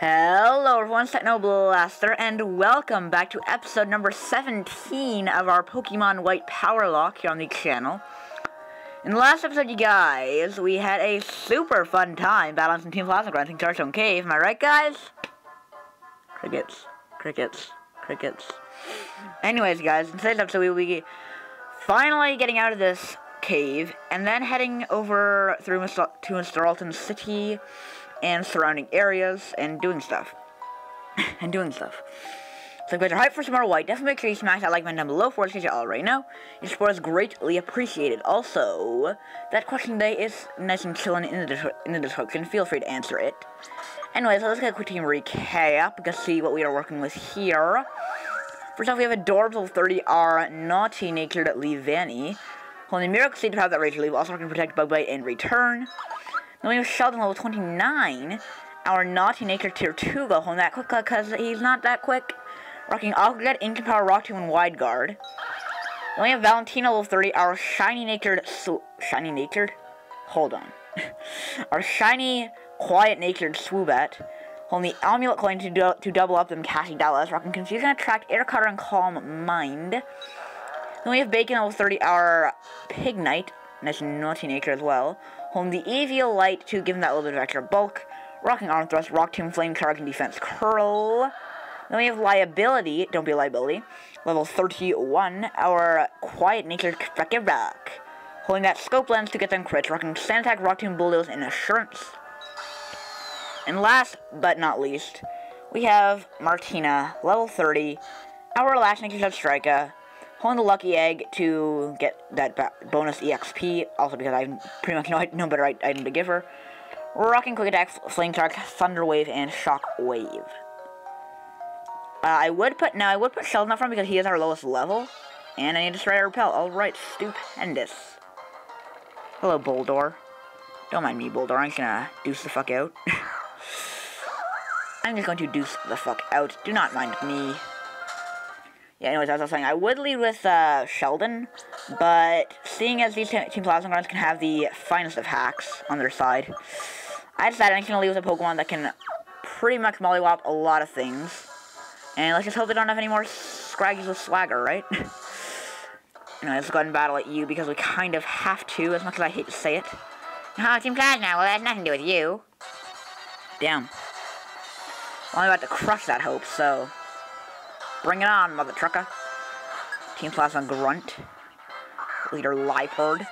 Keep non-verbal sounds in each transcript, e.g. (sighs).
Hello everyone, it's Techno Blaster, and welcome back to episode number 17 of our Pokemon White Powerlocke here on the channel. In the last episode, you guys, we had a super fun time battling Team Plasma Grunts in Chargestone Cave, am I right guys? Crickets, crickets, crickets. Anyways guys, in today's episode we will be finally getting out of this cave, and then heading over through Mr. to Mr. Alton's city, and surrounding areas and doing stuff. (laughs) and doing stuff. So if you guys are hyped for some more white, definitely make sure you smash that like button down below for us because you already know. Your support is greatly appreciated. Also, that question today is nice and chilling in the, in the description. Feel free to answer it. Anyways, let's get a quick team recap. Let's see what we are working with here. First off, we have Adorbs 30R Naughty Natured Leavanny. Holding Miracle Seed to have that Razor Leaf, also to protect Bug Bite and Return. Then we have Sheldon level 29, our naughty nature Tirtouga home that quick because he's not that quick. Rocking Aquaget, Ancient Power, Rock Tomb, and Wide Guard. Then we have Valentina level 30, our shiny natured, shiny natured? Hold on. (laughs) our shiny, quiet natured Swoobat. Holding the Amulet Coin to, do to double up them Cassie Dallas, rocking Confusion, Attract, Air Cutter, and Calm Mind. Then we have Bacon level 30, our Pignite, nice naughty nature as well. Holding the Eviolite to give him that little bit of extra bulk. Rocking Arm Thrust, Rock Tomb, Flame Charge, and Defense Curl. Then we have Liability, don't be a liability. Level 31, our Quiet Nature Natured Rock. Holding that Scope Lens to get them crits, rocking Sand Attack, Rock Tomb, Bulldoze, and Assurance. And last but not least, we have Martina, level 30, our last Nature's Striker, Pulling the lucky egg to get that bonus EXP, also because I pretty much know no better item to give her. Rocking Quick Attack, Flame Charge, Thunder Wave, and Shock Wave. Uh, I would put, now I would put Sheldon up front because he is our lowest level. And I need to try to repel. Alright, stupendous. Hello, Boldore. Don't mind me, Boldore. I'm just gonna deuce the fuck out. (laughs) I'm just going to deuce the fuck out. Do not mind me yeah, anyways, as I was saying, I would lead with uh, Sheldon, but seeing as these Team Plasma Grunts can have the finest of hacks on their side, I decided I'm going to lead with a Pokemon that can pretty much mollywop a lot of things. And let's just hope they don't have any more Scraggies with Swagger, right? (laughs) anyway, let's go ahead and battle at you because we kind of have to, as much as I hate to say it. Oh, Team Plasma, well, that has nothing to do with you. Damn. Well, I'm about to crush that hope, so... Bring it on, mother trucker. Team Plasma Grunt. Leader Liepard.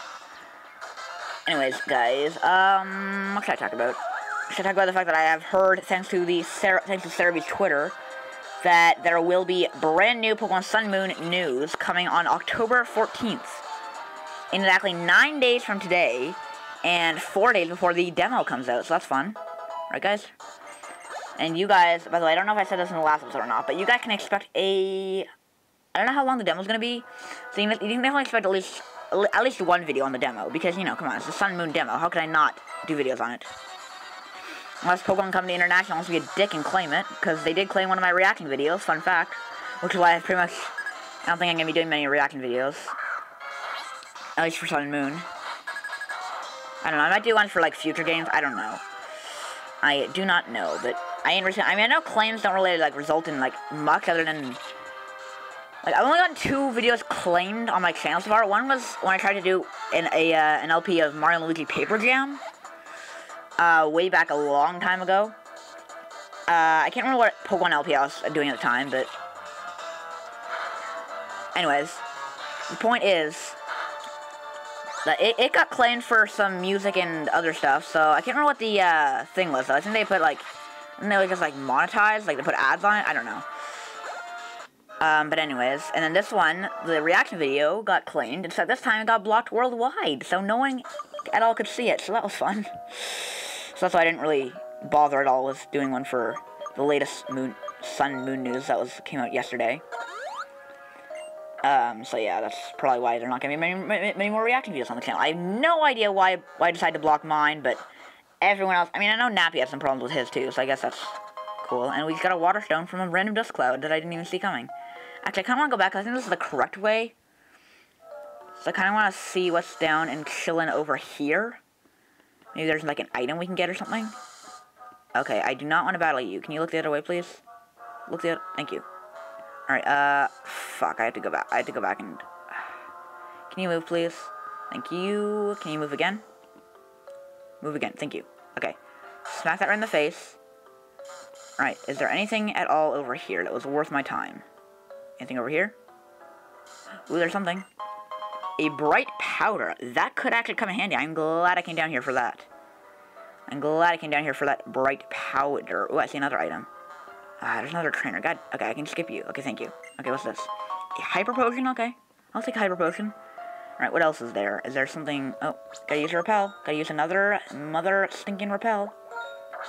Anyways, guys, um, what should I talk about? Should I talk about the fact that I have heard, thanks to the Sarah, thanks to Serebii's Twitter, that there will be brand new Pokemon Sun Moon news coming on October 14th. In exactly nine days from today, and four days before the demo comes out, so that's fun. Right, guys? And you guys, by the way, I don't know if I said this in the last episode or not, but you guys can expect a... I don't know how long the demo's gonna be, so you, can definitely expect at least at least one video on the demo, because, you know, come on, it's a Sun Moon demo. How could I not do videos on it? Unless Pokemon Company International wants to be a dick and claim it, because they did claim one of my reacting videos, fun fact. Which is why I pretty much, I don't think I'm going to be doing many reacting videos. At least for Sun and Moon. I don't know, I might do one for, like, future games, I don't know. I do not know, but I I mean, I know claims don't really, like, result in, like, much other than... Like, I've only gotten two videos claimed on my channel so far. One was when I tried to do an, a, uh, an LP of Mario Luigi Paper Jam. Uh, way back a long time ago. Uh, I can't remember what Pokemon LP I was doing at the time, but... Anyways, the point is... That it, it got claimed for some music and other stuff, so I can't remember what the, uh, thing was, though. I think they put, like, and they like just like monetize, like they put ads on it. I don't know. Um, but anyways, and then this one, the reaction video got claimed, and so this time it got blocked worldwide, so no one at all could see it, so that was fun. So that's why I didn't really bother at all with doing one for the latest moon, sun moon news that was came out yesterday. Um, so yeah, that's probably why they're not gonna be many, many, many more reaction videos on the channel. I have no idea why, why I decided to block mine, but everyone else. I mean, I know Nappy had some problems with his too, so I guess that's cool. And we got a water stone from a random dust cloud that I didn't even see coming. Actually, I kind of want to go back. I think this is the correct way. So I kind of want to see what's down and chilling over here. Maybe there's like an item we can get or something. Okay, I do not want to battle you. Can you look the other way, please? Look the other... Thank you. Alright, uh... Fuck, I have to go back. I have to go back and... (sighs) Can you move, please? Thank you. Can you move again? Move again. Thank you. Okay. Smack that right in the face. Alright, is there anything at all over here that was worth my time? Anything over here? Ooh, there's something. A bright powder. That could actually come in handy. I'm glad I came down here for that. I'm glad I came down here for that bright powder. Oh, I see another item. Ah, there's another trainer. God, okay, I can skip you. Okay, thank you. Okay, what's this? A hyper potion? Okay. I'll take a hyper potion. Alright, what else is there? Is there something... Oh, gotta use a repel. Gotta use another mother stinking repel.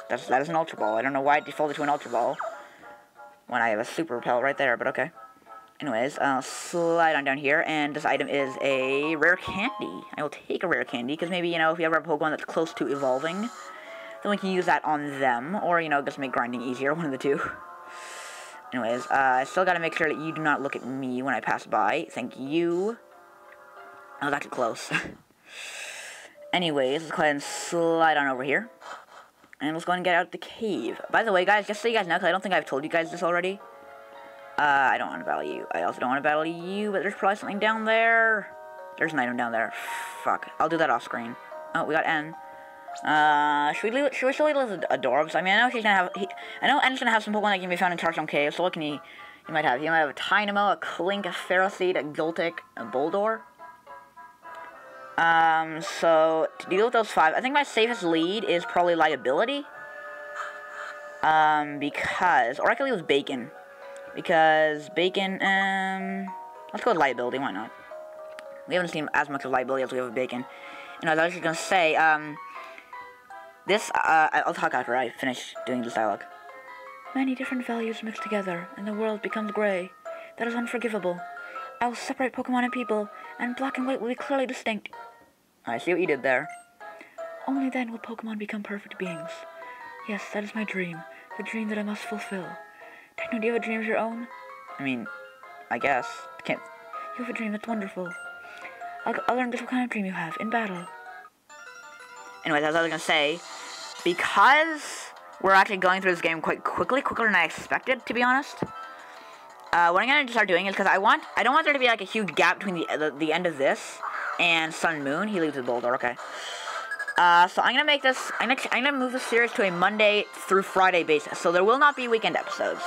That's, that is an Ultra Ball. I don't know why it defaulted to an Ultra Ball. When I have a Super Repel right there, but okay. Anyways, I'll slide on down here, and this item is a rare candy. I will take a rare candy, because maybe, you know, if you ever have a Pokemon that's close to evolving, then we can use that on them, or, you know, just make grinding easier, (laughs) one of the two. Anyways, uh, I still gotta make sure that you do not look at me when I pass by. Thank you. I was actually close. Anyways, let's go ahead and slide on over here. And let's go and get out of the cave. By the way, guys, just so you guys know, because I don't think I've told you guys this already. Uh, I don't want to battle you. I also don't want to battle you, but there's probably something down there. There's an item down there. Fuck. I'll do that off screen. Oh, we got N. Uh, should we leave, should we still leave Adorbs? I mean, I know she's gonna have, he, I know N's gonna have some Pokemon that can be found in Tarstone Cave, so what can he, he might have? He might have a Tynamo, a Klink, a Ferroseed, a Joltik, a Boldore. Um, so, to deal with those five, I think my safest lead is probably Liability. Um, because, or I could leave with Bacon. Because Bacon, um, let's go with Liability, why not? We haven't seen as much of Liability as we have with Bacon. And I was just gonna say, um, this, uh, I'll talk after I finish doing this dialogue. Many different values mixed together, and the world becomes gray. That is unforgivable. I will separate Pokemon and people, and black and white will be clearly distinct. I see what you did there. Only then will Pokemon become perfect beings. Yes, that is my dream. The dream that I must fulfill. Techno, do you have a dream of your own? I mean, I guess. Can't. You have a dream that's wonderful. I'll, I'll learn just what kind of dream you have in battle. Anyways, as I was gonna say, because we're actually going through this game quite quickly, quicker than I expected, to be honest. Uh, what I'm gonna start doing is because I want, I don't want there to be like a huge gap between the, the, the end of this and Sun Moon. He leaves with Boldore, okay. Uh, so I'm gonna make this, I'm gonna, I'm gonna move the series to a Monday through Friday basis. So there will not be weekend episodes.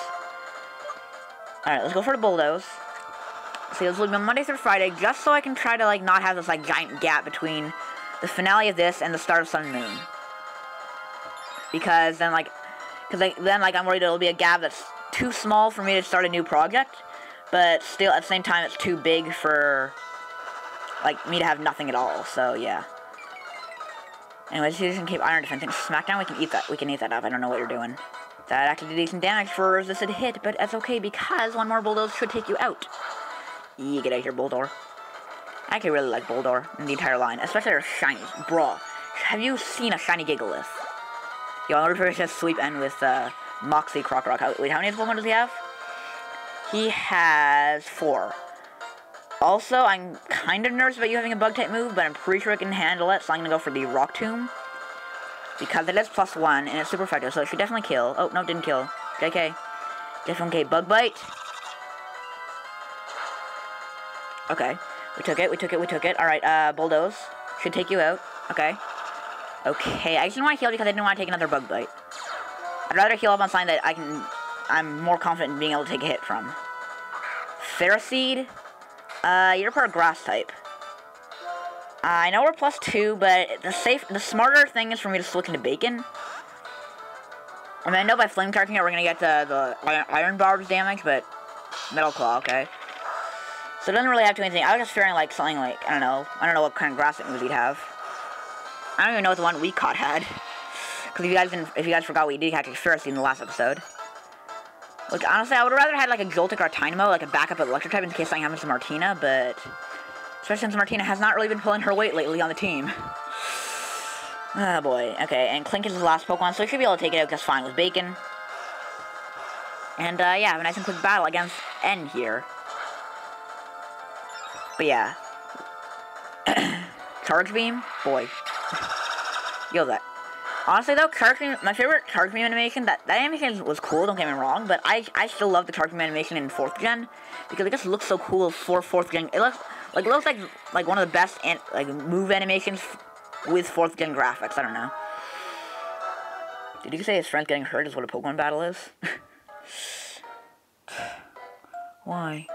Alright, let's go for the Bulldoze. This will be Monday through Friday, just so I can try to like not have this like giant gap between the finale of this and the start of Sun Moon. Because then like, because then like I'm worried it'll be a gap that's too small for me to start a new project, but still at the same time it's too big for like me to have nothing at all. So yeah. Anyways, he doesn't keep iron defense. Smackdown, we can eat that. We can eat that up. I don't know what you're doing. That actually did decent damage for resisted hit, but that's okay because one more bulldoze should take you out. You get out here, Boldore. I actually really like Boldore in the entire line, especially their shinies. Bro, have you seen a shiny Gigalith? Yo, I'm ready to sweep end with uh, Moxie Krokorok. Wait, how many Pokemon does he have? He has four. Also, I'm kind of nervous about you having a bug type move, but I'm pretty sure I can handle it, so I'm gonna go for the Rock Tomb. Because it is plus one, and it's super effective, so it should definitely kill. Oh, no, didn't kill. JK. Definitely Bug Bite. Okay. We took it, we took it, we took it. Alright, uh, Bulldoze. Should take you out. Okay. Okay, I just didn't want to heal because I didn't want to take another Bug Bite. I'd rather heal up on something that I can... I'm more confident in being able to take a hit from. Ferroseed. Uh, you're part of Grass type. I know we're plus two, but the safe, the smarter thing is for me to switch into Bacon. I mean, I know by Flame Charging it, we're gonna get the, the Iron Barb's damage, but Metal Claw, okay. So it doesn't really have to do anything. I was just fearing like something like, I don't know, I don't know what kind of grass it moves he'd have. I don't even know what the one we caught had. Because if you guys if you guys forgot, we did catch a in the last episode. Like, honestly, I would rather had like a Joltik or a Tynamo, like a backup Electric type in case something happens to Martina, but... Especially since Martina has not really been pulling her weight lately on the team. Oh boy, okay, and Klink is the last Pokemon, so we should be able to take it out just fine with Bacon. And, uh, yeah, have a nice and quick battle against N here. But yeah. (clears throat) Charge Beam? Boy. (laughs) Yo, that. Honestly though, Charge my favorite Charge animation, that, that animation was cool, don't get me wrong, but I, I still love the Charge animation in 4th gen, because it just looks so cool for 4th gen. It looks like, looks like, like one of the best, like, move animations with 4th gen graphics, I don't know. Did you say his friend's getting hurt is what a Pokemon battle is? (sighs) Why?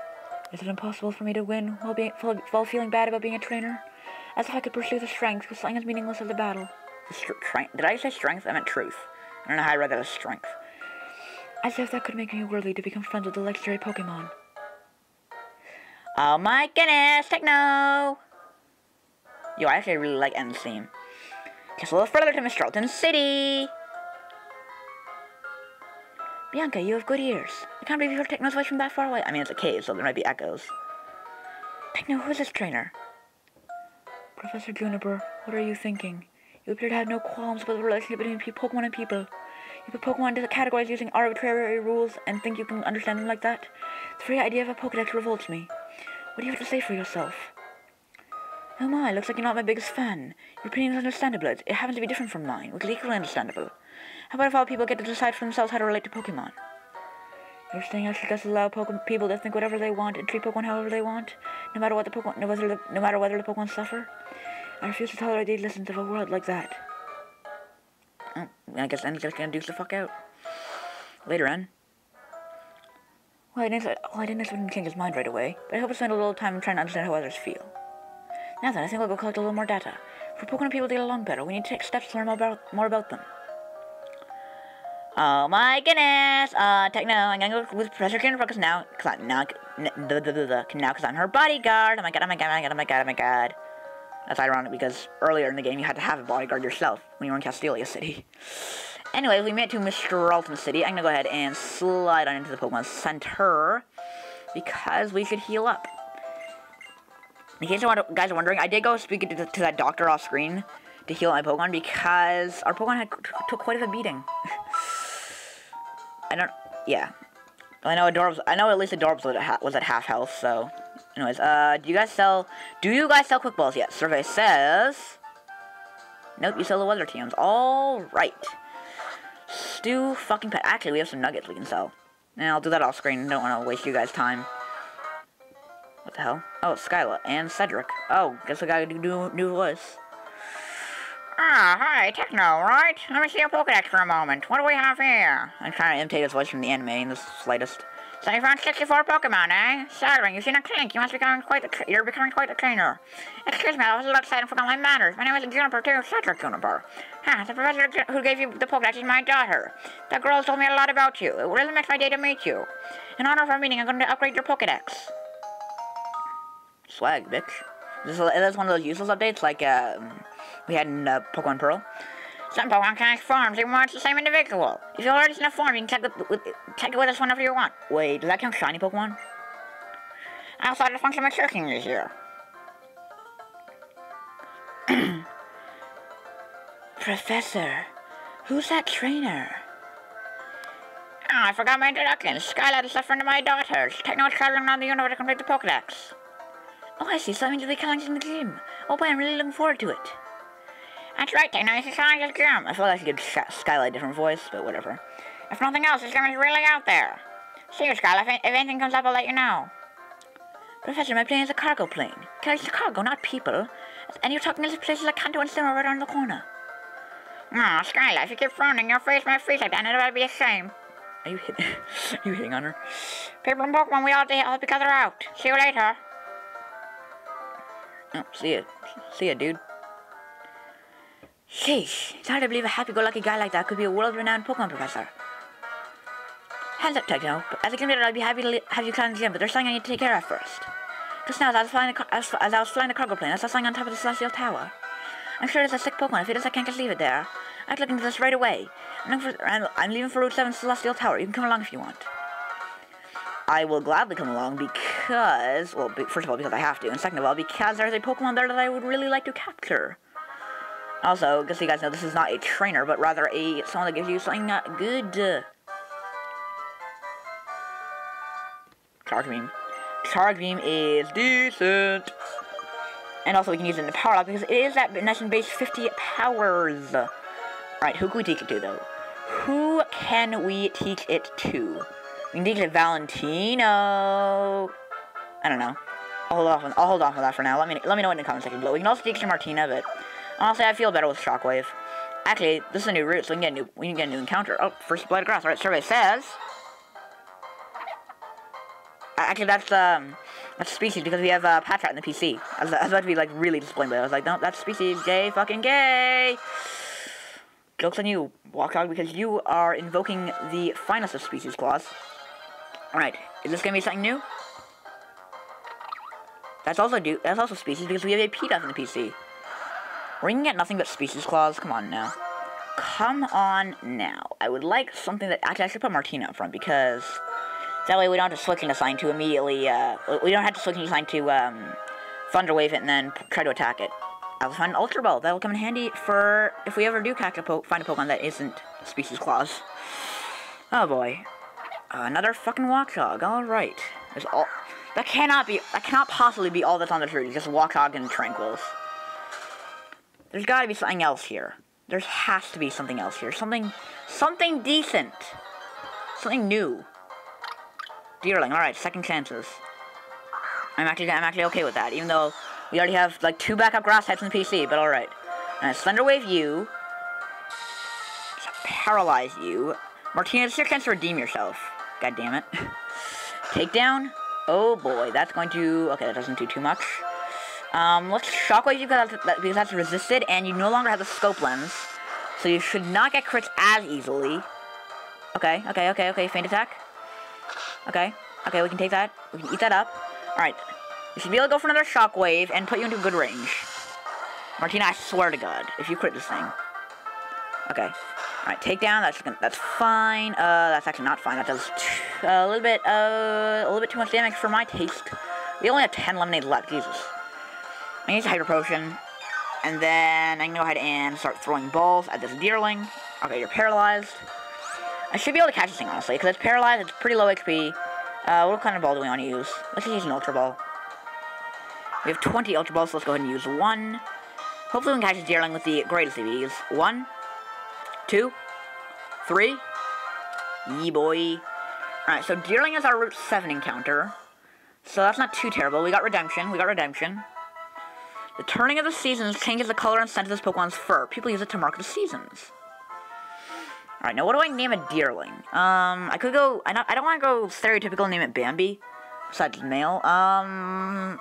Is it impossible for me to win while, being, while feeling bad about being a trainer? As if I could pursue the strength, whose slang is meaningless as the battle. Did I say strength? I meant truth. I don't know how I read that as strength. As if that could make me worthy to become friends with the legendary Pokemon. Oh my goodness, Techno! Yo, I actually really like N's theme. Just a little further to Mistralton City! Bianca, you have good ears. I can't believe you heard Techno's voice from that far away. I mean, it's a cave, so there might be echoes. Techno, who is this trainer? Professor Juniper, what are you thinking? You appear to have no qualms about the relationship between Pokemon and people. You put Pokemon into categories using arbitrary rules and think you can understand them like that? The very idea of a Pokedex revolts me. What do you have to say for yourself? Oh my, looks like you're not my biggest fan. Your opinion is understandable. It happens to be different from mine, which is equally understandable. How about if all people get to decide for themselves how to relate to Pokemon? You're saying I should just allow Pokemon people to think whatever they want and treat Pokemon however they want, no matter what the Pokemon, no, the, no matter whether the Pokemon suffer? I refuse to tolerate the existence of a world like that. Oh, I guess I'm just gonna do the fuck out. Later on. Well, I didn't, well, I didn't expect him to change his mind right away, but I hope to spend a little time trying to understand how others feel. Now then, I think we'll go collect a little more data. For Pokemon people to get along better, we need to take steps to learn more about, more about them. Oh my goodness! Uh, Techno, I'm gonna go with Professor because now, cause I'm, now, now, cause I'm her bodyguard. Oh my god! Oh my god! Oh my god! Oh my god! Oh my god! That's ironic because earlier in the game you had to have a bodyguard yourself when you were in Castelia City. Anyway, we made it to Mistralton City. I'm gonna go ahead and slide on into the Pokemon Center because we should heal up. In case you guys are wondering, I did go speak to, to that doctor off screen to heal my Pokemon because our Pokemon had took quite a beating. (laughs) I don't, yeah. I know Adorbs, I know at least Adorbs was at half health, so Anyways, uh, do you guys sell, do you guys sell quick balls yet? Survey says, nope, you sell the weather TMs. Alright. Stew fucking pet. Actually, we have some nuggets we can sell. And I'll do that off screen. Don't want to waste you guys' time. What the hell? Oh, Skyla and Cedric. Oh, guess I gotta do new, new voice. Ah, hi, Techno, right? Let me see your Pokedex for a moment. What do we have here? I'm trying to imitate his voice from the anime in the slightest. So you found 64 Pokemon, eh? Saturn, you've seen a clinic. You must be becoming quite the you're becoming quite the trainer. Excuse me, I was a little excited and forgot my manners. My name is Juniper too, Cedric Juniper. Ha, the professor who gave you the Pokedex is my daughter. The girl told me a lot about you. It really makes my day to meet you. In honor of our meeting, I'm going to upgrade your Pokedex. Swag, bitch. This is, one of those useless updates like uh, we had in uh, Pokemon Pearl. Pokemon can forms even when it's the same individual. If you already seen a form, you can check it with, check it us whenever you want. Wait, does that count shiny Pokemon? I also had a function of tricking this year. (clears throat) Professor, who's that trainer? Oh, I forgot my introduction. Skylight is a friend of my daughter's. Techno traveling around the universe to complete the Pokedex. Oh, I see. So that means you'll be in the gym. Oh boy, I'm really looking forward to it. That's right, Techno. Should try this gym. I feel like I should give Skylight a different voice, but whatever. If nothing else, this gym is really out there. See you, Skylight. If, if anything comes up, I'll let you know. Professor, my plane is a cargo plane. Carries the cargo, not people. And you're talking to places like Kanto and Sinnoh right around the corner. Aw, oh, Skylight, if you keep frowning, your face might freeze like that, and it'll be a shame. Are you hitting, are (laughs) you hitting on her? People in Pokemon, we all have to help each other out. See you later. Oh, see ya. See ya, dude. Sheesh, it's hard to believe a happy-go-lucky guy like that could be a world-renowned Pokemon professor. Hands up, Techno. As a commander, I'd be happy to have you climb the gym, but there's something I need to take care of first. Just now, as I was flying the, as, as I was flying the cargo plane, I saw something on top of the Celestial Tower. I'm sure it's a sick Pokemon. If it is, I can't just leave it there. I'd look into this right away. I'm, for, I'm leaving for Route 7 Celestial Tower. You can come along if you want. I will gladly come along because, well, first of all, because I have to, and second of all, because there's a Pokemon there that I would really like to capture. Also, just so you guys know, this is not a trainer, but rather a someone that gives you something good. Charge Beam. Charge Beam is decent. And also we can use it in the power up because it is that and base 50 powers. Right, who can we teach it to, though? Who can we teach it to? We can teach it to Valentino. I don't know. I'll hold off on, I'll hold off on that for now. Let me let me know in the comment section below. We can also teach it to Martina, but honestly, I feel better with Shockwave. Actually, this is a new route, so we can get a new we can get a new encounter. Oh, first of grass. All right, survey says. Actually, that's um, that's species because we have uh, Patrat in the PC. I was, I was about to be like really disappointed, but I was like, no, that's species. Gay, fucking gay. Joke's on you, Watchog, because you are invoking the finest of species clause. Alright, is this gonna be something new? That's also do that's also species because we have a Pidove in the PC. We're gonna get nothing but species clause. Come on now. Come on now. I would like something that actually I should put Martina up front because that way we don't have to switch into sign to immediately uh we don't have to switch into sign to um Thunderwave it and then try to attack it. I'll find an Ultra Ball. That'll come in handy for if we ever do catch a po find a Pokemon that isn't Species Clause. Oh boy. Uh, another fucking Watchog. Alright. There's all that cannot be that cannot possibly be all that's on the tree. Just Watchog and Tranquils. There's gotta be something else here. There has to be something else here. Something something decent. Something new. Deerling, alright, second chances. I'm actually I'm actually okay with that, even though we already have like two backup grass types in the PC, but alright. And Thunder Wave you. Paralyze you. Martina, it's your chance to redeem yourself. God damn it. (laughs) Takedown. Oh boy, that's going to... Okay, that doesn't do too much. Um, let's Shockwave you because that's, because that's resisted, and you no longer have the scope lens. So you should not get crits as easily. Okay, okay, okay, okay, faint attack. Okay, okay, we can take that. We can eat that up. Alright, you should be able to go for another shockwave and put you into good range. Martina, I swear to God, if you crit this thing. Okay. Alright, takedown, that's that's fine. Uh, that's actually not fine. That does a little bit, uh, a little bit too much damage for my taste. We only have 10 lemonades left, Jesus. I need a Hyper Potion. And then I can go ahead and start throwing balls at this Deerling. Okay, you're paralyzed. I should be able to catch this thing, honestly, because it's paralyzed, it's pretty low HP. Uh, what kind of ball do we want to use? Let's just use an Ultra Ball. We have 20 Ultra Balls, so let's go ahead and use one. Hopefully we can catch this Deerling with the greatest of ease. One, two, three. Yee boy. Alright, so Deerling is our Route 7 encounter. So that's not too terrible. We got Redemption. We got Redemption. The turning of the seasons changes the color and scent of this Pokemon's fur. People use it to mark the seasons. Alright, now what do I name a Deerling? Um, I could go... I don't, I don't want to go stereotypical name it Bambi. Besides male. Um...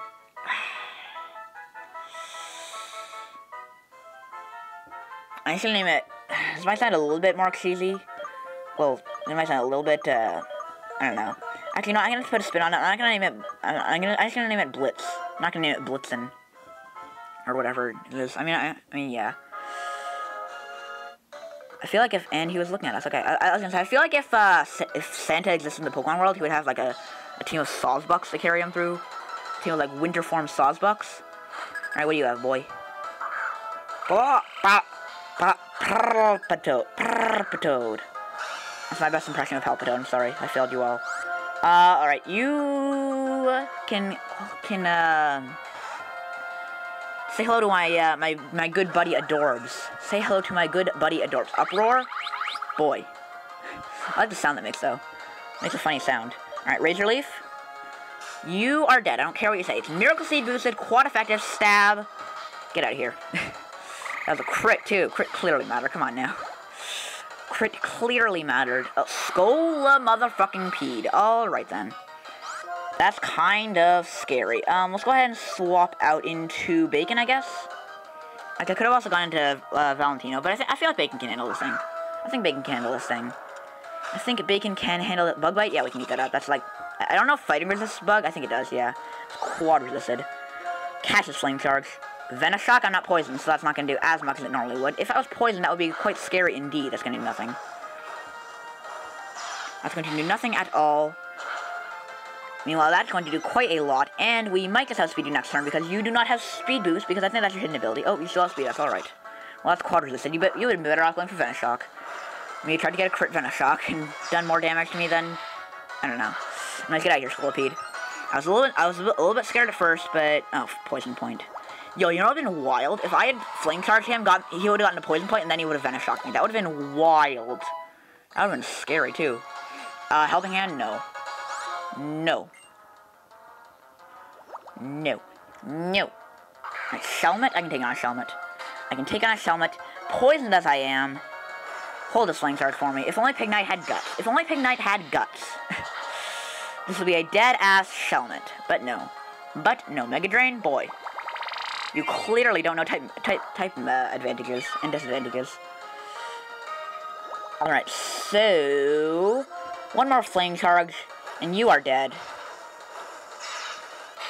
I should name it. This might sound a little bit more cheesy. Well, it might sound a little bit. Uh, I don't know. Actually, no. I'm gonna put a spin on it. I'm not gonna name it. I'm gonna. I'm just gonna name it Blitz. I'm not gonna name it Blitzen, or whatever it is. I mean, I, I mean, yeah. I feel like if and he was looking at us. Okay, I, I was gonna say. I feel like if uh, if Santa existed in the Pokemon world, he would have like a, a team of Sawsbucks to carry him through. A team of like winter form Sawsbucks. All right, what do you have, boy? Palpitoad. That's my best impression of Palpitoad. I'm sorry. I failed you all. Uh, alright. You can, can, uh, say hello to my, uh, my, my good buddy Adorbs. Say hello to my good buddy Adorbs. Uproar? Boy. I like the sound that makes, though. Makes a funny sound. Alright, Razor Leaf. You are dead. I don't care what you say. It's Miracle Seed boosted, quad effective, stab. Get out of here. (laughs) That was a crit, too. Crit clearly mattered. Come on now. Crit clearly mattered. Oh, Scola motherfucking peed. Alright then. That's kind of scary. Um, let's go ahead and swap out into Bacon, I guess. Like, I could have also gone into uh, Valentino, but I, I feel like Bacon can handle this thing. I think Bacon can handle this thing. I think Bacon can handle it. Bug Bite? Yeah, we can eat that up. That's like... I don't know if Fighting resists Bug. I think it does, yeah. It's quad resisted. Catches Flame Charge. Venoshock, I'm not poisoned, so that's not going to do as much as it normally would. If I was poisoned, that would be quite scary indeed. That's going to do nothing. That's going to do nothing at all. Meanwhile, that's going to do quite a lot, and we might just have speed next turn because you do not have speed boost, because I think that's your hidden ability. Oh, you still have speed, that's alright. Well, that's quad resisted. You, you would be better off going for Venoshock. I mean, you tried to get a crit Venoshock and done more damage to me than... I don't know. Let's get out of here, Scolipede. I was a little bit, I was a little bit scared at first, but... Oh, poison point. Yo, you know what would have been wild? If I had flame charged him, got he would have gotten a poison point, and then he would have Venice shocked me. That would have been wild. That would have been scary too. Uh, helping hand, no. No. No. No. Right, Shelmet, I can take on a Shelmet. I can take on a Shelmet, poisoned as I am. Hold a Sling Charge for me. If only Pignite had guts. If only Pignite had guts. (laughs) this would be a dead-ass Shelmet. But no. But no. Mega Drain, boy. You clearly don't know type type type uh, advantages and disadvantages. Alright, so one more flame charge, and you are dead.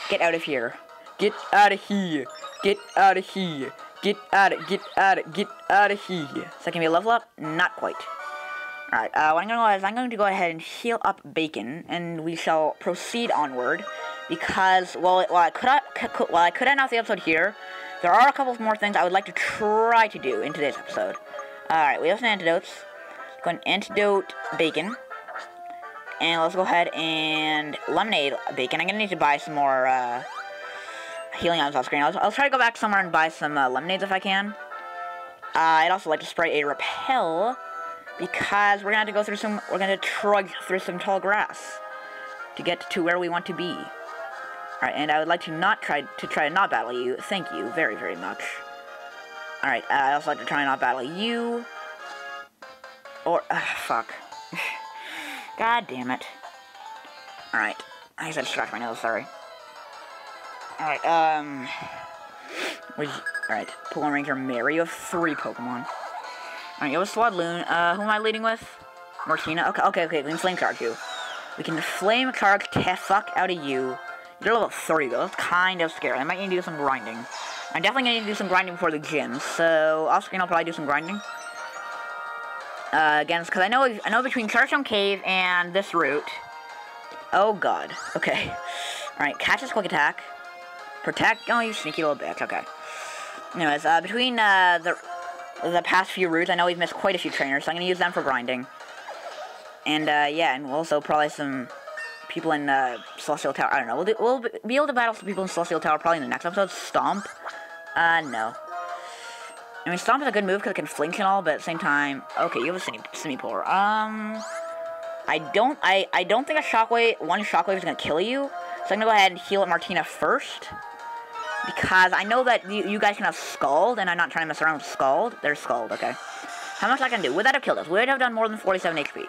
Get out of here. Get out of here. Get out of here. Get out of get out of get out of here. Is that gonna be a level up? Not quite. Alright, uh, what I'm gonna do is I'm going to go ahead and heal up Bacon, and we shall proceed onward because while, while I could while I could end off the episode here, there are a couple more things I would like to try to do in today's episode. Alright, we have some antidotes. Go and antidote bacon. And let's go ahead and lemonade bacon. I'm gonna need to buy some more uh, healing items off screen. I'll, I'll, try to go back somewhere and buy some uh, lemonades if I can. Uh, I'd also like to spray a repel because we're gonna have to go through some. We're gonna trudge through some tall grass to get to where we want to be. Alright, and I would like to not try to try to not battle you. Thank you very, very much. Alright, uh, I also like to try and not battle you. Or, uh, fuck. God damn it. Alright. I said scratch my nose, sorry. Alright, um... Alright, Pokemon Ranger Mary, have three Pokemon. Alright, you have a Swadloon. Uh, who am I leading with? Martina? Okay, okay, okay, we can Flame Charge you. We can Flame Charge the fuck out of you. You're level 30 though, that's kind of scary. I might need to do some grinding. I'm definitely going to do some grinding before the gym, so off screen I'll probably do some grinding. Uh, again, because I know I know between Chargestone Cave and this route. Oh god. Okay. Alright, catch this quick attack. Protect. Oh, you sneaky little bitch. Okay. Anyways, uh, between uh, the the past few routes, I know we've missed quite a few trainers, so I'm gonna use them for grinding. And uh, yeah, and also probably some people in uh, Celestial Tower. I don't know. We'll, do, we'll be able to battle some people in Celestial Tower probably in the next episode. Stomp? Uh, no. I mean, Stomp is a good move because it can flinch and all, but at the same time... Okay, you have a semi, semi polar. Um... I don't... I, I don't think a Shockwave... One Shockwave is to kill you. So I'm to go ahead and heal at Martina first. Because I know that you, you, guys can have Scald, and I'm not trying to mess around with Scald. There's Scald, okay. How much I can do? Would that have killed us? Would it have done more than 47 HP?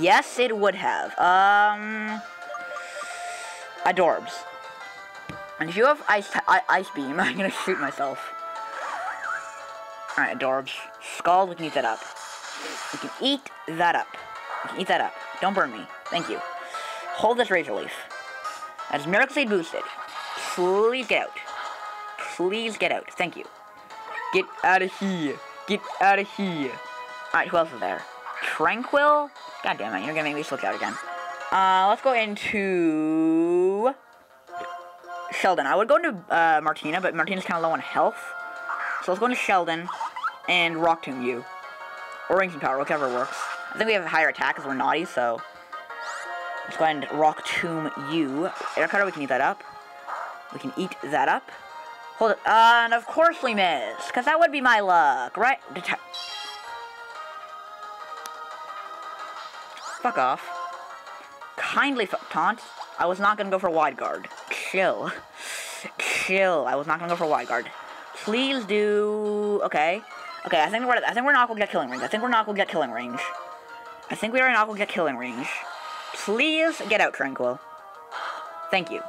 Yes, it would have. Um, Adorbs. And if you have ice, ice beam, (laughs) I'm gonna shoot myself. Alright, Adorbs. Scald, we can eat that up. We can eat that up. We can eat that up. Don't burn me. Thank you. Hold this Razor Leaf. That is Miracle Seed boosted. Please get out. Please get out. Thank you. Get out of here. Get out of here. Alright, who else is there? Tranquil? God damn it, you're gonna make me switch out again. Uh, let's go into... Sheldon. I would go into uh, Martina, but Martina's kind of low on health. So let's go into Sheldon and Rock Tomb you. Or Ring Tower, whichever works. I think we have a higher attack because we're naughty, so... Let's go ahead and Rock Tomb you. Air Cutter, we can eat that up. We can eat that up. Hold it. Uh, and of course we miss, because that would be my luck, right? Fuck off. Kindly taunt. I was not gonna go for wide guard. Chill. Chill. I was not gonna go for wide guard. Please do. Okay. Okay. I think we're. I think we're not gonna get killing range. I think we're not gonna get killing range. I think we are not gonna get killing range. Please get out, Tranquill. Thank you.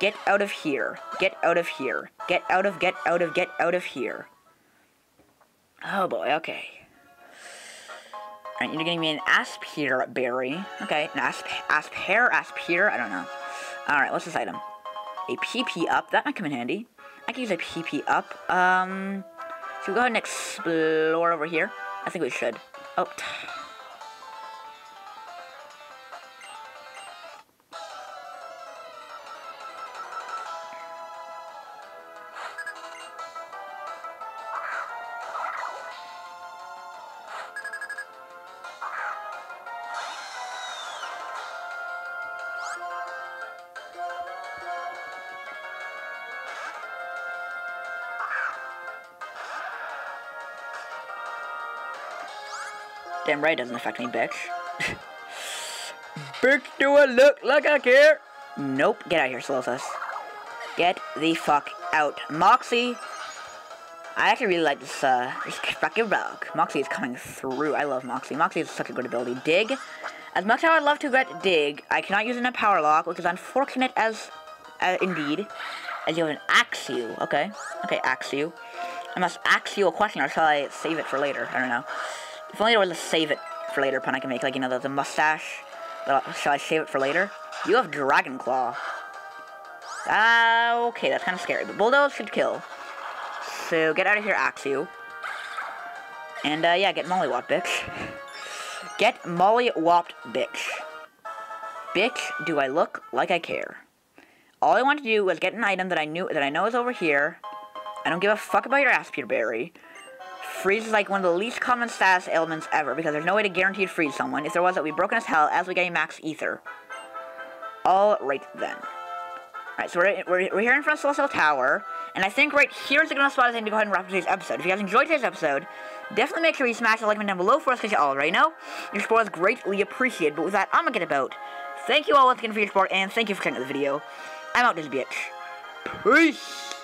Get out of here. Get out of here. Get out of. Get out of. Get out of here. Oh boy. Okay. Alright, you're getting me an Aspear berry. Okay, an Asp Aspear, Aspear, I don't know. Alright, what's this item? A PP up, that might come in handy. I can use a PP up. Um, should we go ahead and explore over here? I think we should. Oh, Damn right doesn't affect me, bitch. bitch, do I look like I care? Nope. Get out of here, Slothus. Get the fuck out. Moxie. I actually really like this, uh, this fucking rock. Moxie is coming through. I love Moxie. Moxie is such a good ability. Dig. As much as I would love to get Dig, I cannot use it in a Powerlocke, which is unfortunate as, uh, indeed. As you have an Axew. Okay. Okay, Axew. I must ask you a question, or shall I save it for later? I don't know. If only was a save it for later pun I can make, like, you know, the, the mustache. Shall I save it for later? You have Dragon Claw. Ah, uh, okay, that's kind of scary. But Bulldoze should kill. So get out of here, Axew. And, uh, yeah, get Mollywop, bitch. Get Mollywopped, bitch. Bitch, do I look like I care? All I want to do was get an item that I knew that I know is over here, I don't give a fuck about your ass, Peter Berry. Freeze is like one of the least common status ailments ever, because there's no way to guarantee to freeze someone. If there was, it would be broken as hell as we get a max ether. Alright then. Alright, so we're, we're, we're here in front of Celestial Tower, and I think right here is a good spot I think to go ahead and wrap up today's episode. If you guys enjoyed today's episode, definitely make sure you smash the like button down below for us, because you all already know. Your support is greatly appreciated, but with that, I'm gonna get about. Thank you all once again for your support, and thank you for checking out the video. I'm out this bitch. Peace!